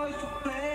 Eu sou